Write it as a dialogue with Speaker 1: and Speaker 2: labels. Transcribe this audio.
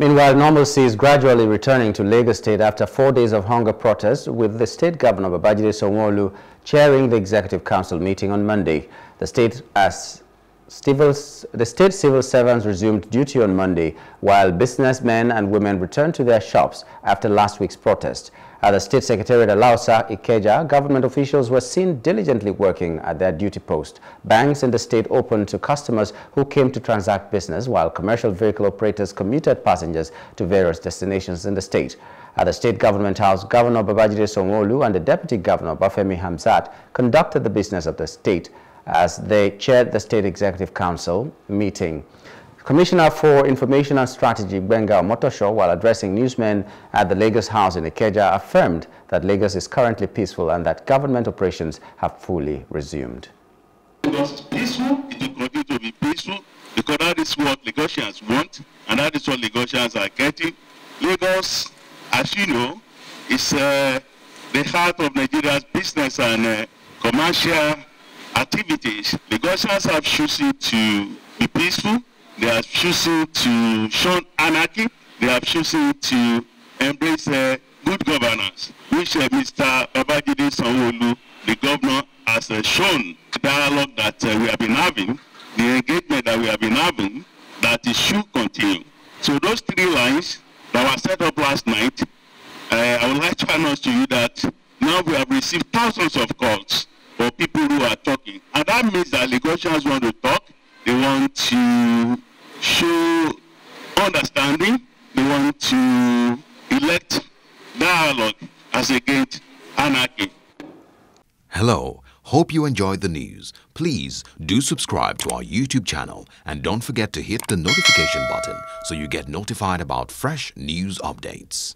Speaker 1: Meanwhile, normalcy is gradually returning to Lagos State after four days of hunger protests, with the state governor Babajide Sanwo-Olu chairing the executive council meeting on Monday. The state as The state civil servants resumed duty on Monday, while businessmen and women returned to their shops after last week's protest. At the State Secretariat Alausa, Ikeja, government officials were seen diligently working at their duty post. Banks in the state opened to customers who came to transact business, while commercial vehicle operators commuted passengers to various destinations in the state. At the State Government House, Governor Babajide Sanwo-Olu and the Deputy Governor Obafemi Hamzat conducted the business of the state as they chaired the State Executive Council meeting. Commissioner for Information and Strategy, Gbenga Omotoso, while addressing newsmen at the Lagos House in Ikeja, affirmed that Lagos is currently peaceful and that government operations have fully resumed.
Speaker 2: Lagos is peaceful, it will continue to be peaceful because that is what Lagosians want and that is what Lagosians are getting. Lagos, as you know, is uh, the heart of Nigeria's business and uh, commercial activities. Lagosians have chosen to be peaceful they have chosen to shun anarchy. They have chosen to embrace uh, good governance, which uh, Mr. Babajide Sanwo-Olu, the governor, has uh, shown the dialogue that uh, we have been having, the engagement that we have been having, that it should continue. So those three lines that were set up last night, uh, I would like to announce to you that now we have received thousands of calls for people who are talking. And that means that Lagosians want to talk, they want to show understanding. They want to elect dialogue as against anarchy.
Speaker 3: Hello. Hope you enjoyed the news. Please do subscribe to our YouTube channel and don't forget to hit the notification button so you get notified about fresh news updates.